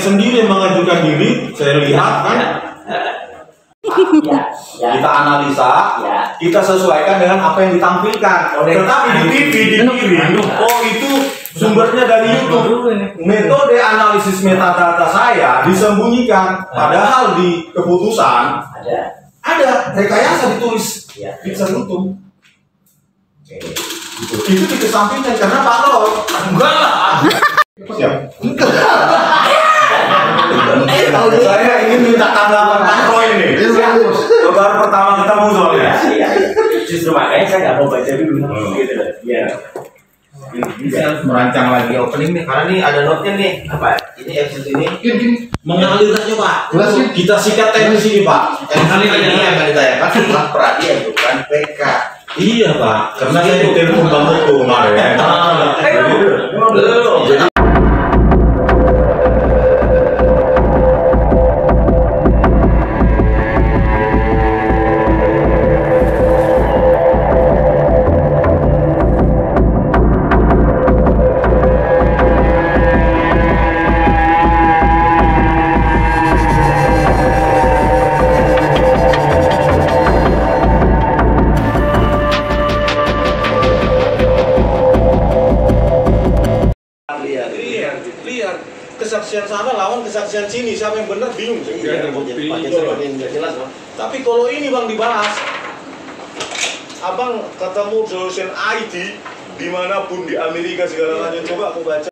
sendiri yang mengajukan diri, saya lihat kan, Ya, ya. kita analisa, Ya. kita sesuaikan dengan apa yang ditampilkan. Tetapi di TV dikirim, oh itu sumbernya dari YouTube. Metode analisis metadata saya disembunyikan, padahal di keputusan Ada. ada rekayasa ditulis Ya. Pixar untung. Itu dikesampingkan karena Pak Lor enggak lah. Saya ingin minta tanggapan Pak Roy ini. Baru pertama ketemu soalnya. Iya. Justru makanya saya nggak mau baca dulu. Hmm. Gitu loh. Iya. Bisa merancang lagi opening nih karena nih ada note-nya nih. Apa? Ini episode ini Mengalir aja Pak. Kita sikat teknis ini Pak. episode ini akan ditayangkan setelah perhatian bukan PK. Iya Pak. Karena saya Bang Mutu kemarin. Belum. Jadi lihat kesaksian sana lawan kesaksian sini siapa yang benar bingung. Iya, nggak jelas, Bang. Tapi kalau ini bang dibahas, abang ketemu dosen ID di mana pun di Amerika segala macam coba aku baca.